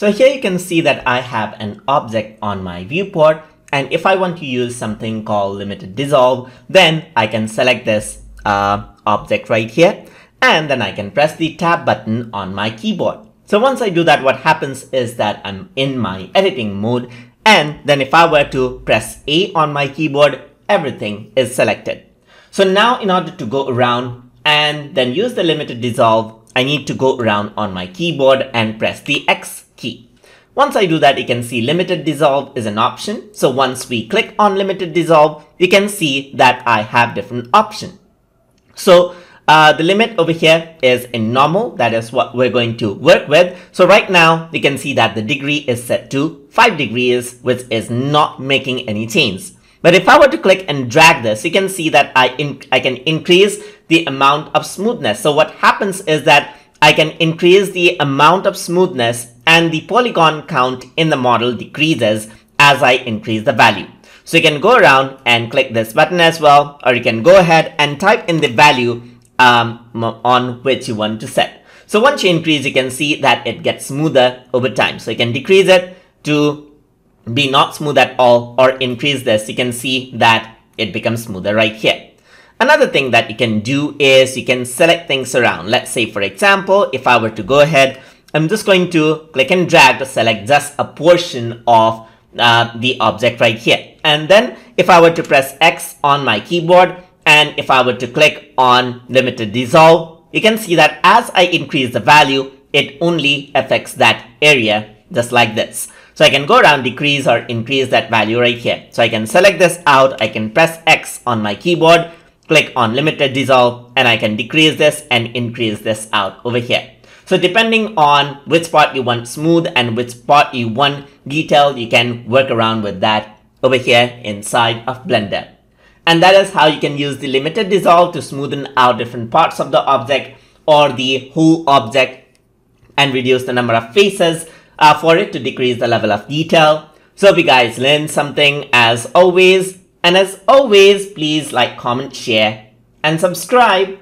So here you can see that I have an object on my viewport and if I want to use something called limited dissolve, then I can select this uh, object right here and then I can press the tab button on my keyboard. So once I do that, what happens is that I'm in my editing mode and then if I were to press A on my keyboard, everything is selected. So now in order to go around and then use the limited dissolve, I need to go around on my keyboard and press the X key. Once I do that, you can see limited dissolve is an option. So once we click on limited dissolve, you can see that I have different option. So uh, the limit over here is in normal. That is what we're going to work with. So right now you can see that the degree is set to 5 degrees, which is not making any change. But if I were to click and drag this, you can see that I, I can increase the amount of smoothness. So what happens is that I can increase the amount of smoothness and the polygon count in the model decreases as I increase the value. So you can go around and click this button as well, or you can go ahead and type in the value um, on which you want to set. So once you increase, you can see that it gets smoother over time. So you can decrease it to be not smooth at all or increase this, you can see that it becomes smoother right here. Another thing that you can do is you can select things around. Let's say, for example, if I were to go ahead, I'm just going to click and drag to select just a portion of uh, the object right here. And then if I were to press X on my keyboard, and if I were to click on limited dissolve, you can see that as I increase the value, it only affects that area just like this. So I can go around decrease or increase that value right here. So I can select this out, I can press X on my keyboard, click on limited dissolve, and I can decrease this and increase this out over here. So depending on which part you want smooth and which part you want detailed, you can work around with that over here inside of Blender. And that is how you can use the limited dissolve to smoothen out different parts of the object or the whole object and reduce the number of faces uh, for it to decrease the level of detail. So if you guys learned something as always, and as always, please like, comment, share, and subscribe.